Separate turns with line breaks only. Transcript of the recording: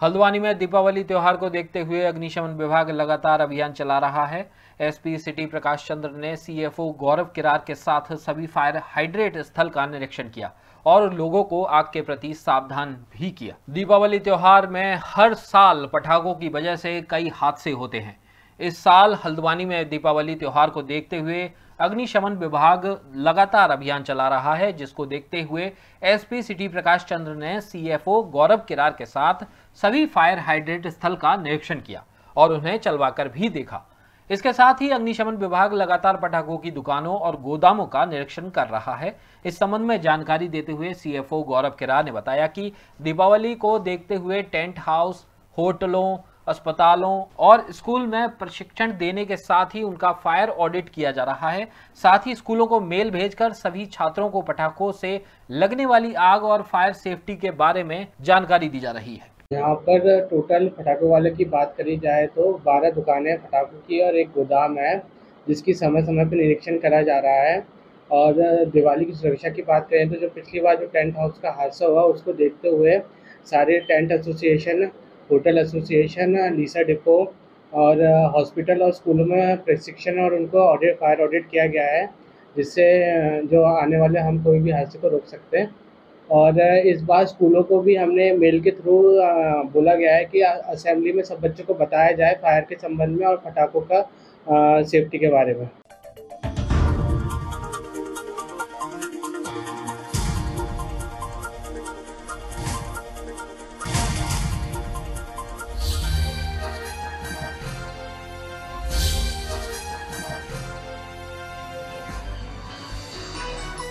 हल्द्वानी में दीपावली त्यौहार को देखते हुए अग्निशमन विभाग लगातार अभियान चला रहा है। एसपी सिटी प्रकाश चंद्र ने सीएफओ गौरव किरार के साथ सभी फायर हाइड्रेट स्थल का निरीक्षण किया और लोगों को आग के प्रति सावधान भी किया। दीपावली त्यौहार में हर साल पटाखों की वजह से कई हादसे होते हैं। इस साल हल्द्वानी में दीपावली त्योहार को देखते हुए अग्निशमन विभाग लगातार अभियान चला रहा है, जिसको देखते हुए एसपी सिटी प्रकाश चंद्र ने सीएफओ गौरव किरार के साथ सभी फायर हाइड्रेट स्थल का निरीक्षण किया और उन्हें चलवाकर भी देखा। इसके साथ ही अग्निशमन विभाग लगातार पटाखों की दुकानों और गोदामों का निरीक्षण कर रहा है। इस संबंध में जानकारी देते हुए सीएफओ गौरव किरार ने बताया कि दीपावली को देखते हुए टेंट हाउस, होटलों अस्पतालों और स्कूल में प्रशिक्षण देने के साथ ही उनका फायर ऑडिट किया जा रहा है। साथ ही स्कूलों को मेल भेजकर सभी छात्रों को पटाखों से लगने वाली आग और फायर सेफ्टी के बारे में जानकारी दी जा रही है।
यहाँ पर टोटल पटाखों वाले की बात करी जाए तो 12 दुकानें पटाखों की और एक गोदाम है, जिसकी समय समय पर निरीक्षण करा जा रहा है। और दिवाली की सुरक्षा की बात करें तो जो पिछली बार जो टेंट हाउस का हादसा हुआ, उसको देखते हुए सारे टेंट एसोसिएशन होटल एसोसिएशन लीसा डिपो और हॉस्पिटल और स्कूलों में प्रशिक्षण और उनको ऑडिट, फायर ऑडिट किया गया है, जिससे जो आने वाले हम कोई भी हादसे को रोक सकते हैं। और इस बार स्कूलों को भी हमने मेल के थ्रू बोला गया है कि असेंबली में सब बच्चों को बताया जाए फायर के संबंध में और पटाखों का सेफ्टी के बारे में।